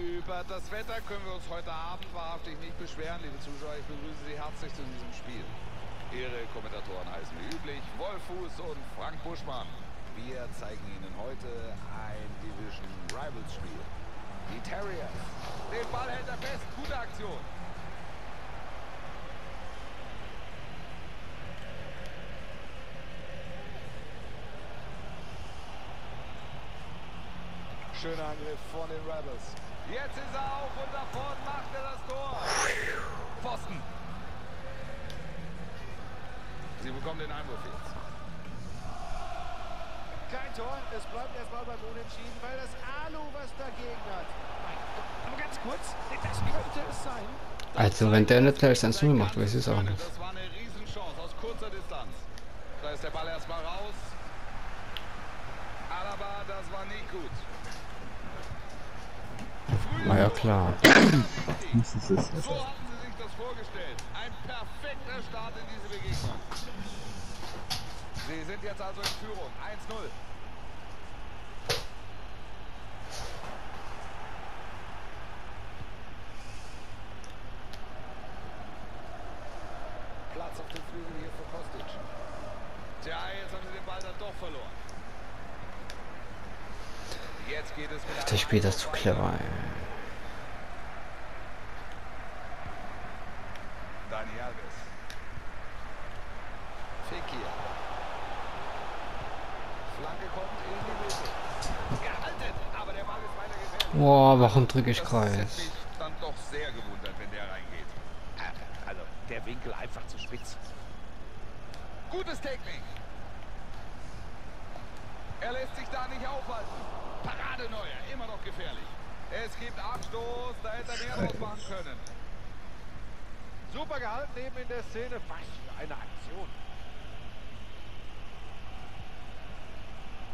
Über das Wetter können wir uns heute Abend wahrhaftig nicht beschweren, liebe Zuschauer. Ich begrüße Sie herzlich zu diesem Spiel. Ihre Kommentatoren heißen wie üblich Wolf Fuß und Frank Buschmann. Wir zeigen Ihnen heute ein Division Rivals Spiel. Die Terriers. Den Ball hält er fest. Gute Aktion. Schöner Angriff von den Rebels. Jetzt ist er auf und davon macht er das Tor. Pfosten. Sie bekommen den Einwurf jetzt. Kein Tor, es bleibt erstmal beim Unentschieden, weil das Alu was dagegen hat. Aber ganz kurz, das könnte es sein. Also wenn der nicht gleich 1 0 macht, weiß ich es auch nicht. Das war eine Riesenchance aus kurzer Distanz. Da ist der Ball erstmal raus. Aber das war nicht gut. War ja klar. So hatten sie sich das vorgestellt. Ein perfekter Start in diese Begegnung. Sie sind jetzt also in Führung. 1-0. Platz auf dem Flügel hier für Kostic. Tja, jetzt haben sie den Ball dann doch verloren. Jetzt geht es mit Der spielt das zu clever, ey. Dani Alves. Fekir. Flanke kommt in die Mitte. Gehalten, aber der Ball ist weiter gefährlich. Boah, warum drücke ich Kreis? dann doch sehr gewundert, wenn der reingeht. Also, der Winkel einfach zu spitz. Gutes Technik. Er lässt sich da nicht aufhalten. Parade Neuer, immer noch gefährlich. Es gibt Abstoß, da hätte er mehr draus können. Super gehalten eben in der Szene. Was für eine Aktion.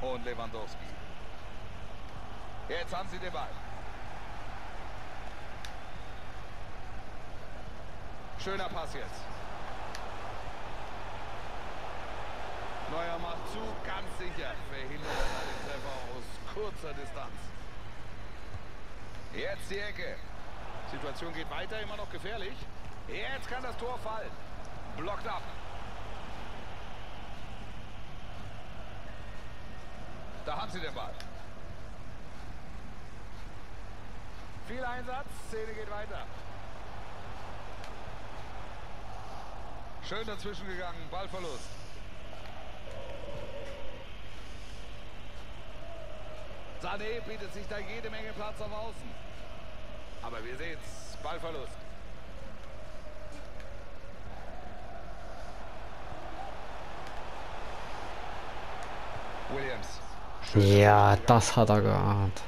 Und Lewandowski. Jetzt haben sie den Ball. Schöner Pass jetzt. Neuer macht zu, ganz sicher. Verhindert er den Treffer aus kurzer Distanz. Jetzt die Ecke. Situation geht weiter, immer noch gefährlich. Jetzt kann das Tor fallen. Blockt ab. Da haben sie den Ball. Viel Einsatz, Szene geht weiter. Schön dazwischen gegangen, Ballverlust. Sané bietet sich da jede Menge Platz auf Außen. Aber wir sehen's, Ballverlust. Williams. Ja, das hat er geahnt.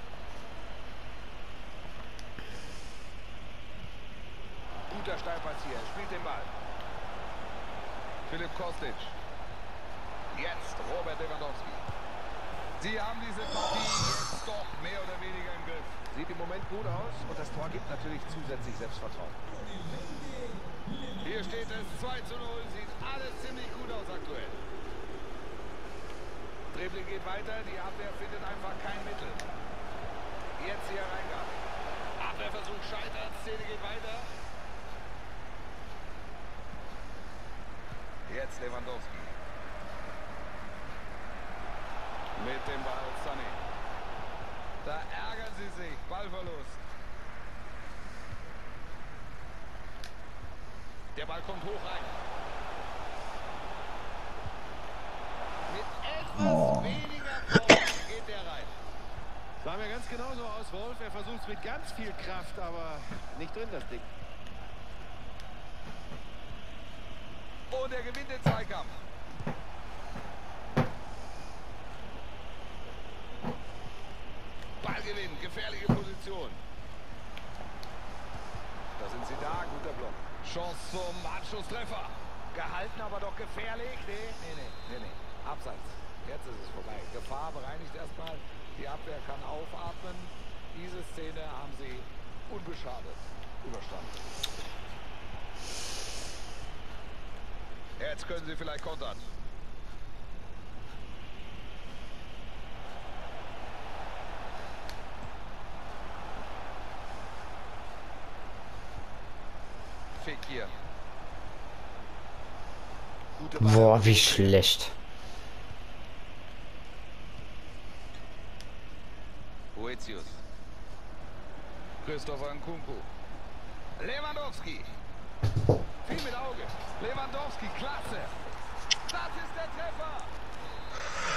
Guter Steilpass hier, spielt den Ball. Philipp Kostic. Jetzt Robert Lewandowski. Sie haben diese Partie jetzt doch mehr oder weniger im Griff. Sieht im Moment gut aus und das Tor gibt natürlich zusätzlich Selbstvertrauen. Hier steht es 2 zu 0. Sieht alles ziemlich gut aus aktuell. Dribbling geht weiter. Die Abwehr findet einfach kein Mittel. Jetzt hier Reingabe. Abwehrversuch scheitert. Szene geht weiter. Jetzt Lewandowski. Mit dem Ball Sané. Da ärgern sie sich. Ballverlust. Der Ball kommt hoch rein. Mit etwas weniger Power geht der rein. Sah mir ganz genauso aus, Wolf. Er versucht es mit ganz viel Kraft, aber nicht drin, das Ding. Und er gewinnt den Zweikampf. Ballgewinn, gefährliche Position. Da sind sie da, guter Block. Chance zum Anschlusstreffer. Gehalten, aber doch gefährlich. Nee, nee, nee, nee, nee. Abseits. Jetzt ist es vorbei. Gefahr bereinigt erstmal. Die Abwehr kann aufatmen. Diese Szene haben sie unbeschadet überstanden. Jetzt können sie vielleicht kontern. Fekir. Boah, wie schlecht. Boetius. Christopher Nkunku. Lewandowski. Viel mit Augen. Lewandowski, klasse. Das ist der Treffer.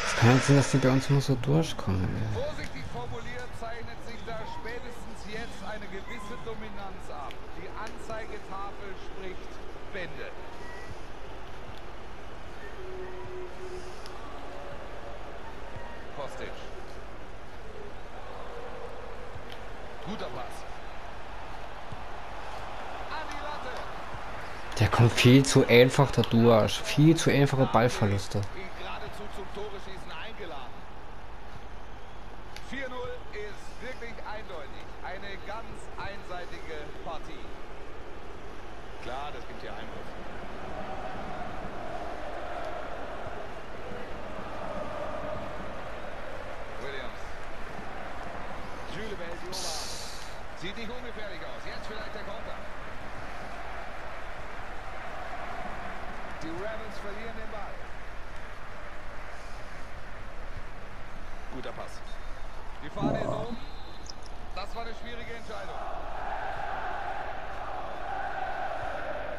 Es kann nicht sein, dass die bei uns immer so durchkommen. ey. Vorsichtig formuliert zeichnet sich da spätestens jetzt eine gewisse Dominanz ab. Die Anzeigetafel spricht Bände. Kostic. Guter Pass. An die Latte. Der kommt viel zu einfach da durch. Viel zu einfache Ballverluste. ihn geradezu zum Tore-Schießen eingeladen. 4-0 ist wirklich eindeutig. Eine ganz einseitige Partie. Klar, das gibt hier Einfluss. Williams. Jules behält die Oberhand. Sieht nicht ungefährlich aus. Jetzt vielleicht der Konter. Die Rebels verlieren den Ball. Guter Pass. Die Fahne ist oben. Das war eine schwierige Entscheidung.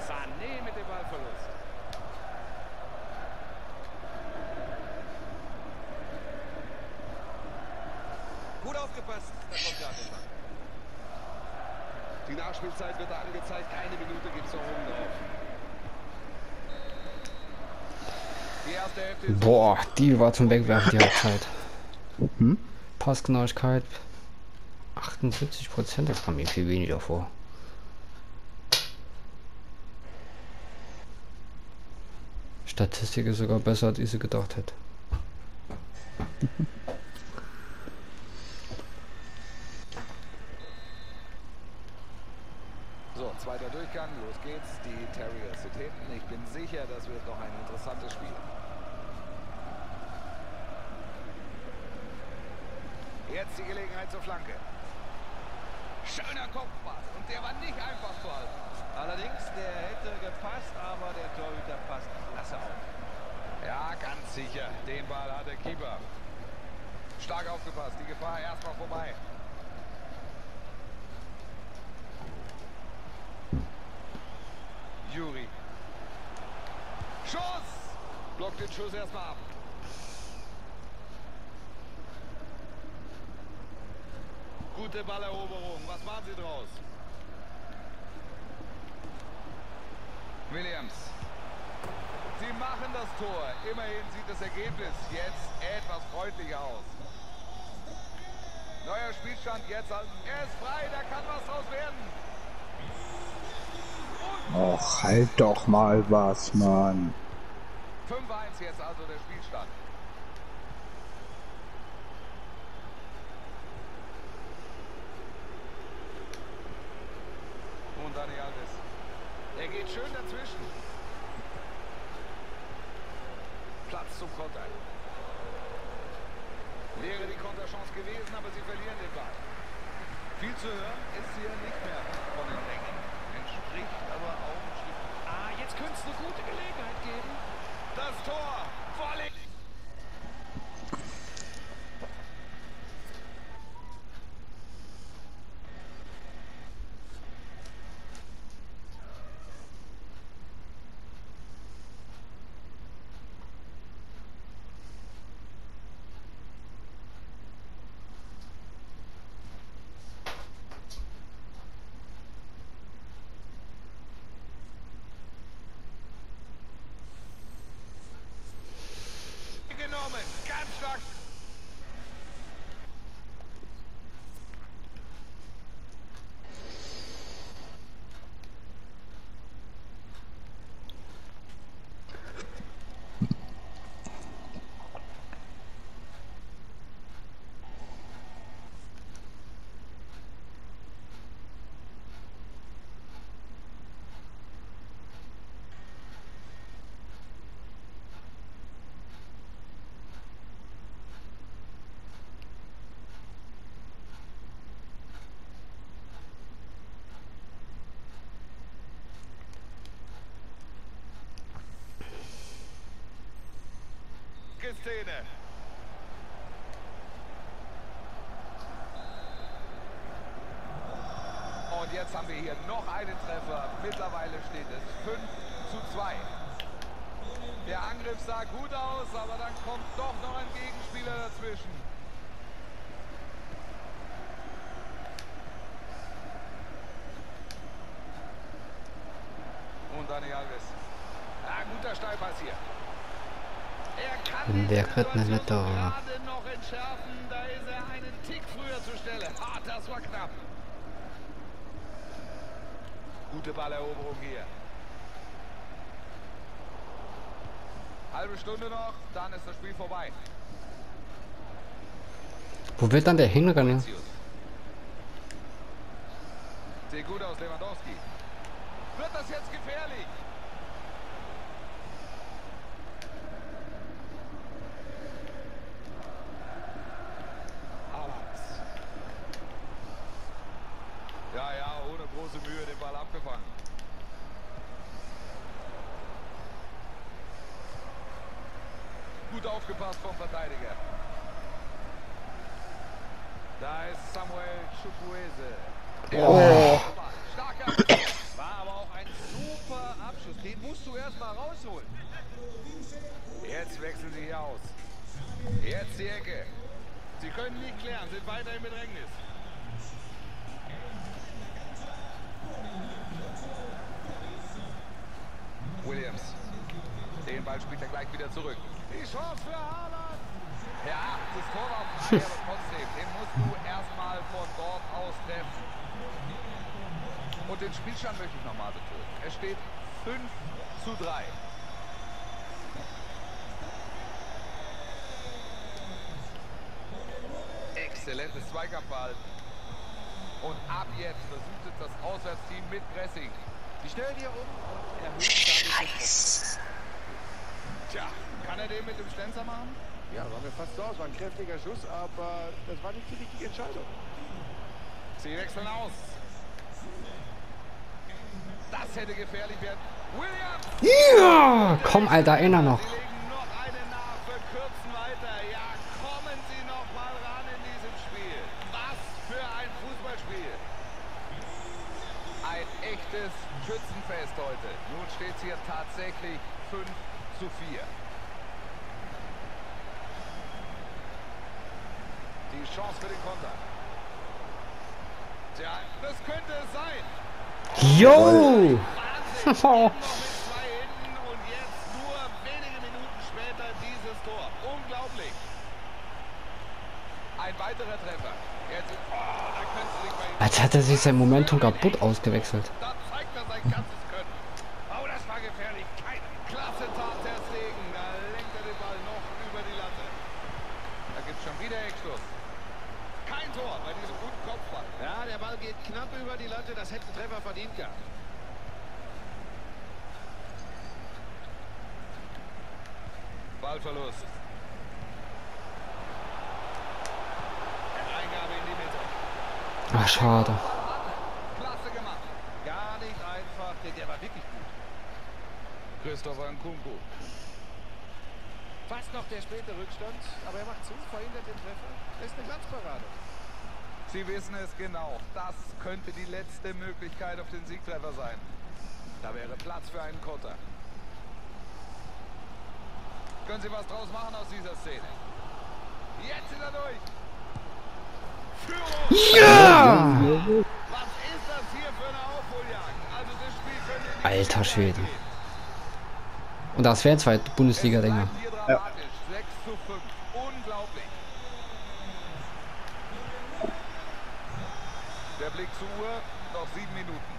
Sané mit dem Ballverlust. Gut aufgepasst. Da kommt der Ball. Die Nachspielzeit wird da angezeigt. Eine Minute gibt es noch oben drauf. Die erste Hälfte ist Boah, die war zum Wegwerfen die Halbzeit. Hm? Passgenauigkeit 78 Prozent, das kam mir viel weniger vor. Statistik ist sogar besser, als ich sie gedacht hätte. geht's. Die Terriers sind hinten. Ich bin sicher, das wird noch ein interessantes Spiel. Jetzt die Gelegenheit zur Flanke. Schöner Kopfball. Und der war nicht einfach zu halten. Allerdings, der hätte gepasst, aber der Torhüter passt klasse auf. Ja, ganz sicher. Den Ball hat der Keeper. Stark aufgepasst. Die Gefahr erstmal vorbei. Juri. Schuss! Blockt den Schuss erstmal ab. Gute Balleroberung. Was machen Sie draus? Williams. Sie machen das Tor. Immerhin sieht das Ergebnis jetzt etwas freundlicher aus. Neuer Spielstand jetzt. Er ist frei, da kann was draus werden. Och, halt doch mal was, Mann. 5-1 jetzt also der Spielstand. Und Dani Alves. Er geht schön dazwischen. Platz zum Konter. Wäre die Konterchance gewesen, aber sie verlieren den Ball. Viel zu hören ist hier nicht mehr von den Rängen. Entspricht aber auch ein Stück Ah, jetzt könnte es eine gute Gelegenheit geben. Das Tor! Volley! Szene. Und jetzt haben wir hier noch einen Treffer. Mittlerweile steht es 5 zu 2. Der Angriff sah gut aus, aber dann kommt doch noch ein Gegenspieler dazwischen. Und Dani Alves. Ah, guter Steilpass hier. Er kriegt denn Situation nicht da? gerade noch entschärfen. Da ist einen Tick früher zur Stelle. Das war knapp. Gute Balleroberung hier. Halbe Stunde noch, dann ist das Spiel vorbei. Wo wird dann der hinrennen? Sieht gut aus, Lewandowski. Wird das jetzt gefährlich? Havertz. Ja, ja, ohne große Mühe den Ball abgefangen. Gut aufgepasst vom Verteidiger. Da ist Samuel Chukwueze. Oh. War aber auch ein super Abschluss. Den musst du erst mal rausholen. Jetzt wechseln sie hier aus. Jetzt die Ecke. Sie können nicht klären, sind weiter im Bedrängnis. Williams. Den Ball spielt er gleich wieder zurück. Die Chance für Haaland. Ja, das Tor war frei, aber trotzdem, den musst du erstmal von dort aus treffen. Und den Spielstand möchte ich nochmal betonen. Es steht 5 zu 3. Exzellentes Zweikampfverhalten. Und ab jetzt versucht es das Auswärtsteam mit Pressing. Die stellen hier um und erhöhen Druck. Tja, kann er den mit dem Stenzer machen? Ja, war mir fast so aus. War ein kräftiger Schuss, aber das war nicht die richtige Entscheidung. Sie wechseln aus. Das hätte gefährlich werden. Williams! Ja! Komm, Alter, einer noch. Sie legen noch eine nach, verkürzen weiter. Ja, kommen Sie noch mal ran in diesem Spiel. Was für ein Fußballspiel. Echtes Schützenfest heute. Nun steht es hier tatsächlich 5 zu 4. Die Chance für den Konter. Tja, das könnte es sein. Jo! Wahnsinn. Noch mit zwei hinten und jetzt nur wenige Minuten später dieses Tor. Unglaublich. Ein weiterer Treffer. Jetzt, oh. Als hätte er sich sein Momentum kaputt ausgewechselt. Ganzes Können. Oh, das war gefährlich. Kein klasse Tat der Stegen. Da lenkt er den Ball noch über die Latte. Da gibt es schon wieder Eckschluss. Kein Tor bei diesem guten Kopfball. Ja, der Ball geht knapp über die Latte. Das hätte ein Treffer verdient gehabt. Ballverlust. Eingabe in die Mitte. Ach, schade. Klasse gemacht. Gar nicht denn der war wirklich gut. Christopher Nkunku. Fast noch der späte Rückstand, aber er macht zu, verhindert den Treffer. Das ist eine Glanzparade. Sie wissen es genau. Das könnte die letzte Möglichkeit auf den Siegtreffer sein. Da wäre Platz für einen Konter. Können Sie was draus machen aus dieser Szene? Jetzt ist er durch. Führung. Ja! Alter Schwede. Und das wären zwei Bundesliga-Dinger. Es bleibt hier dramatisch. 6 zu 5. Unglaublich. Der Blick zur Uhr. Noch sieben Minuten.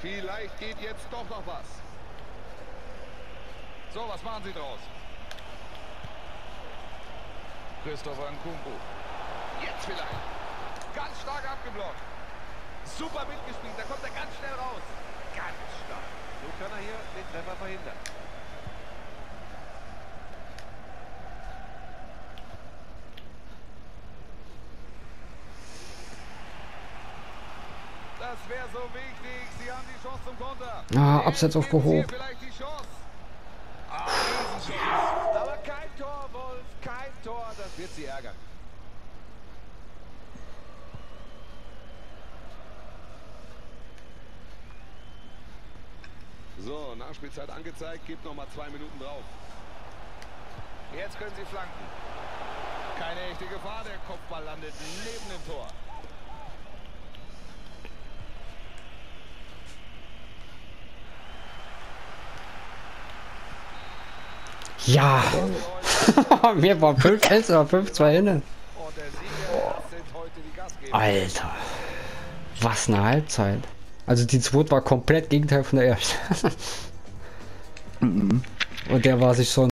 Vielleicht geht jetzt doch noch was. So, was machen Sie draus? Christopher Nkunku. Jetzt vielleicht. Ganz stark abgeblockt. Super mitgespielt. Da kommt er ganz schnell raus. Ganz stark. So kann er hier den Treffer verhindern. wäre so wichtig. Sie haben die Chance zum Konter. Ah, Abseits auf geben Sie Gehob. Vielleicht die Chance. Ah, Riesenchance. Aber kein Tor, Wolf, kein Tor. Das wird sie ärgern. So, Nachspielzeit angezeigt, gibt noch mal zwei Minuten drauf. Jetzt können sie flanken. Keine echte Gefahr. Der Kopfball landet neben dem Tor. Ja! Mir war 5-1 oder 5-2 innen. Und der Sieger, das sind heute die Gastgeber. Alter. Was eine Halbzeit. Also die zweite war komplett Gegenteil von der ersten. Und der war sich so